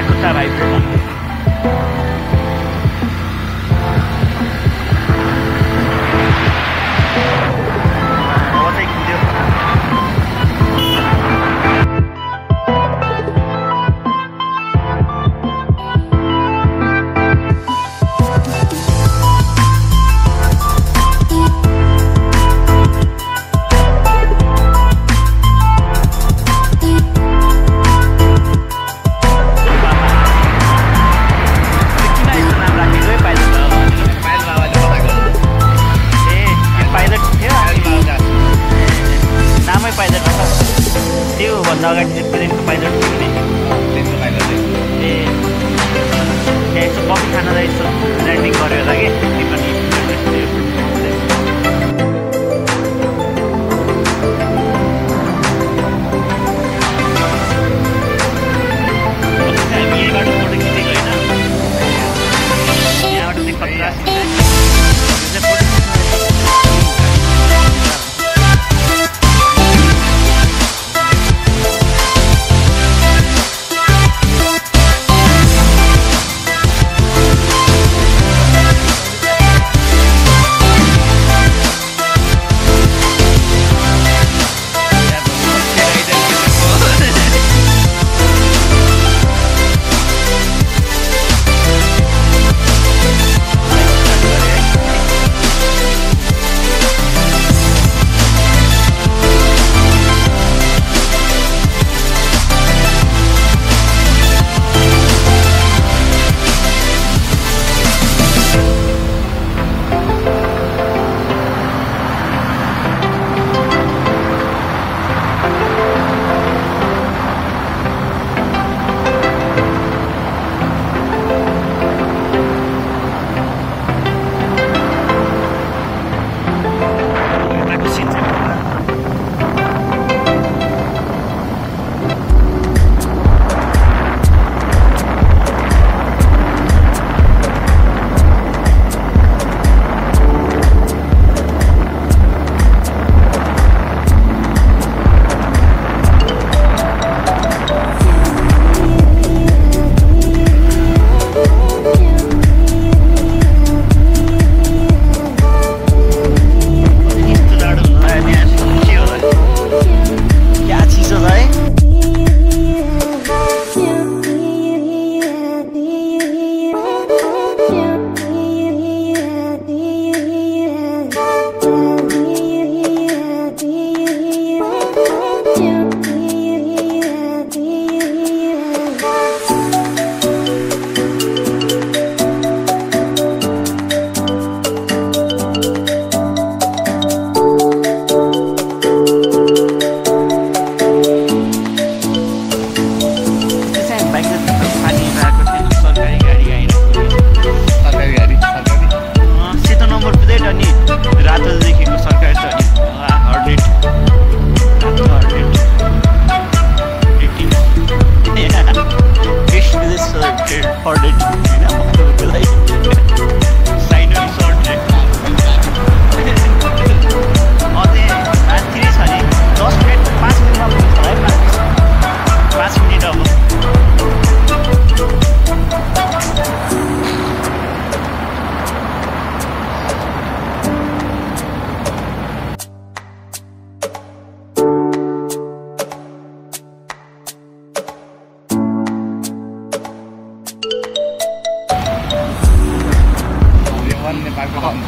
Escuchaba, ahí,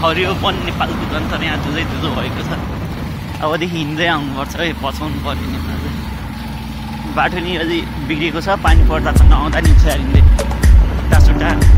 हरियो हरियोपन नेपालको त यहाँ जुझै जुझो भएको छ अबदेखि हिँड्दै आउनुपर्छ है पछाउनु पर्ने नेपाल बाटो नि अझै बिग्रेको छ पानी पर्दा त नआउँदा नि छ्यालिँदै उता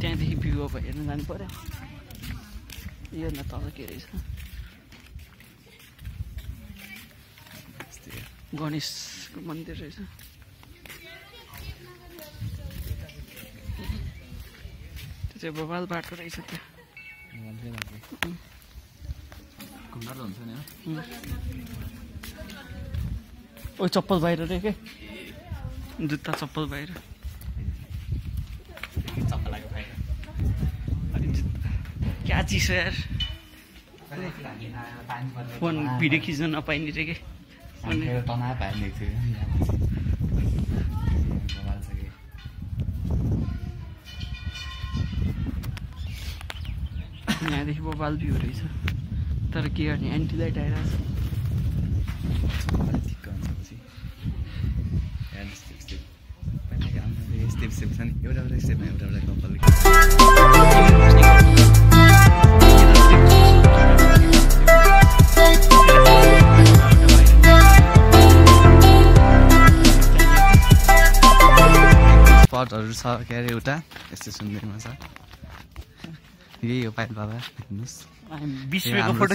त्यहाँदेखि भ्यू अब हेर्न जानु पऱ्यो योभन्दा तल के रहेछ गणेशको मन्दिर रहेछ त्यो चाहिँ बबाल बाटो रहेछ त्यो हुन्छ नि ओ चप्पल बाहिर रे के जुत्ता चप्पल बाहिर चप्पलाको फाइदा अनि जुत्ता क्या चिसो यार फोन भिडियो खिच्न नपाइने रे के यहाँदेखि बबाल भ्यू रहेछ तर के गर्ने एन्टी लाइट आइरहेको छ एउटा एउटा स्टेपमा एउटा एउटा कपाल स्पटहरू छ के अरे एउटा? यस्तो सुन्दरमा छ यही हो पाइल बाबा हेर्नुहोस्। हाम्रो फोटो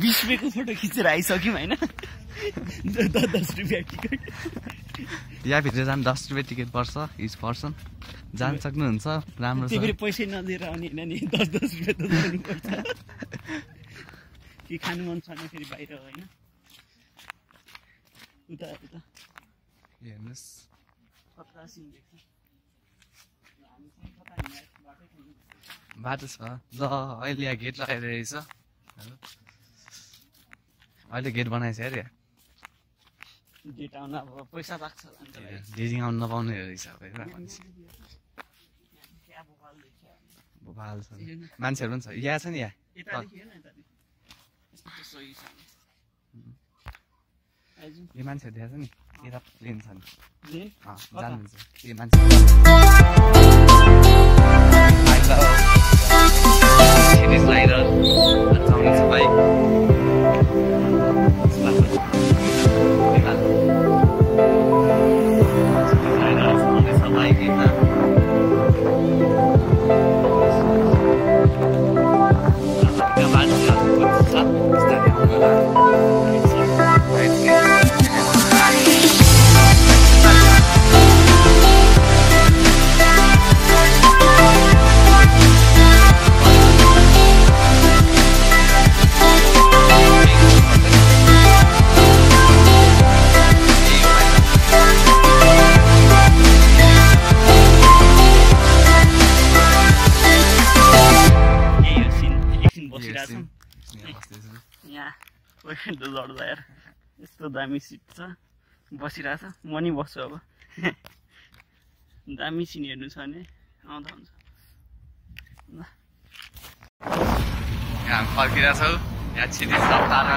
बिस रुपियाँको फोटो खिचेर आइसक्यौँ होइन? दस रुपियाँ टिकट। यहाँभित्र जानु दस रुपियाँ टिकट पर्छ इच पर्सन। जान सक्नुहुन्छ राम्रो पैसै नदिएर आउने होइन नि दस दस रुपियाँ त कि खानु मन छैन फेरि बाहिर होइन? उता उता। हेर्नुहोस्। हिँडेको बाटै छ। ल अहिले यहाँ गेट लगाएर रहेछ। हेलो। अहिले गेट बनाएछ अरे डेट आउन अब पैसा लाग्छ। डेजिङ आउनु नपाउने रहेछ। भोपाल छ। मान्छेहरू पनि छ। यहाँ छ नि यहाँ यतादेखि हेर्न यतादेखि। यस्तो सही छ। यो मान्छेहरू त्यहाँ छ नि? यता प्लेन छ नि? जानुहुन्छ। यो मान्छे। दामी सिट छ। बसिरहेको छ म नि बस्छु अब। दामी सिन हेर्नु छ भने आउँदा हुन्छ। ल। हामी फर्किरहेछौँ। यहाँ छिटी सब तारमा